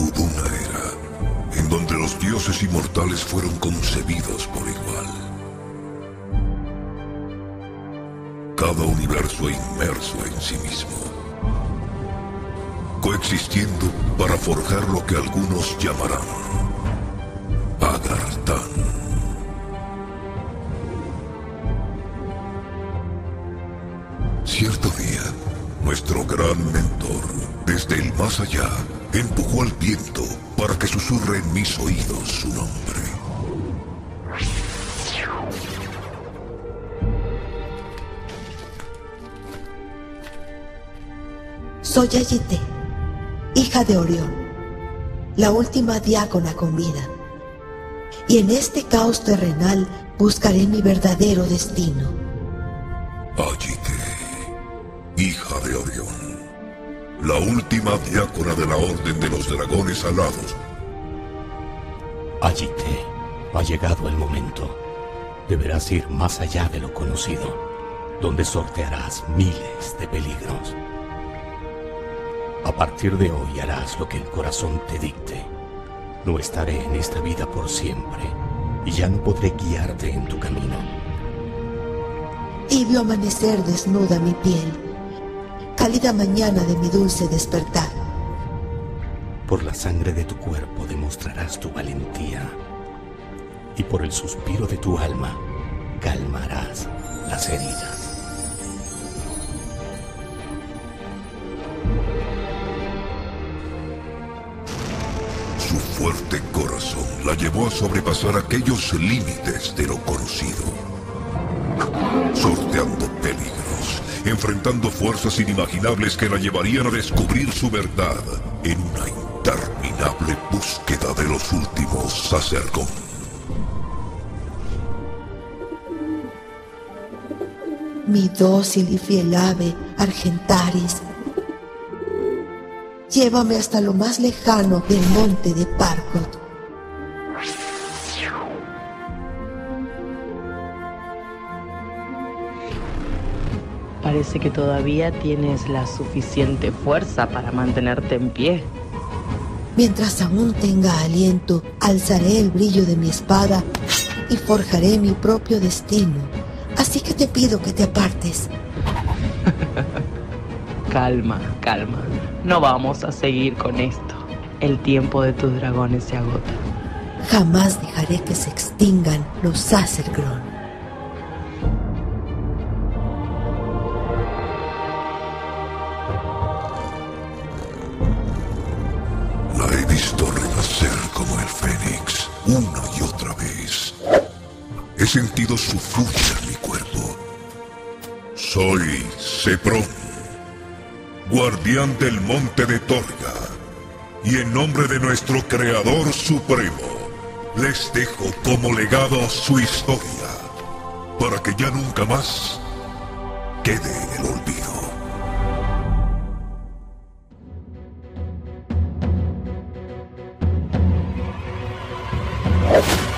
Hubo una era en donde los dioses inmortales fueron concebidos por igual. Cada universo inmerso en sí mismo. Coexistiendo para forjar lo que algunos llamarán Agarthan. Nuestro gran mentor, desde el más allá, empujó al viento para que susurre en mis oídos su nombre. Soy Ayite, hija de Orión, la última diácona con vida. Y en este caos terrenal buscaré mi verdadero destino. Ayite, hija de Orión, la última diácona de la Orden de los Dragones Alados. Ayite, ha llegado el momento. Deberás ir más allá de lo conocido, donde sortearás miles de peligros. A partir de hoy harás lo que el corazón te dicte. No estaré en esta vida por siempre y ya no podré guiarte en tu camino. Tibio amanecer desnuda mi piel, cálida mañana de mi dulce despertar. Por la sangre de tu cuerpo demostrarás tu valentía y por el suspiro de tu alma calmarás las heridas. Su fuerte corazón la llevó a sobrepasar aquellos límites de lo conocido. Sorteando enfrentando fuerzas inimaginables que la llevarían a descubrir su verdad en una interminable búsqueda de los últimos Sacergón. Mi dócil y fiel ave, Argentaris, llévame hasta lo más lejano del monte de Parcot. Parece que todavía tienes la suficiente fuerza para mantenerte en pie. Mientras aún tenga aliento, alzaré el brillo de mi espada y forjaré mi propio destino. Así que te pido que te apartes. Calma, calma. No vamos a seguir con esto. El tiempo de tus dragones se agota. Jamás dejaré que se extingan los Sacergron. La he visto renacer como el fénix una y otra vez. He sentido su furia en mi cuerpo. Soy Ceprón, guardián del monte de Torga, y en nombre de nuestro Creador Supremo, les dejo como legado su historia, para que ya nunca más quede en el olvido. you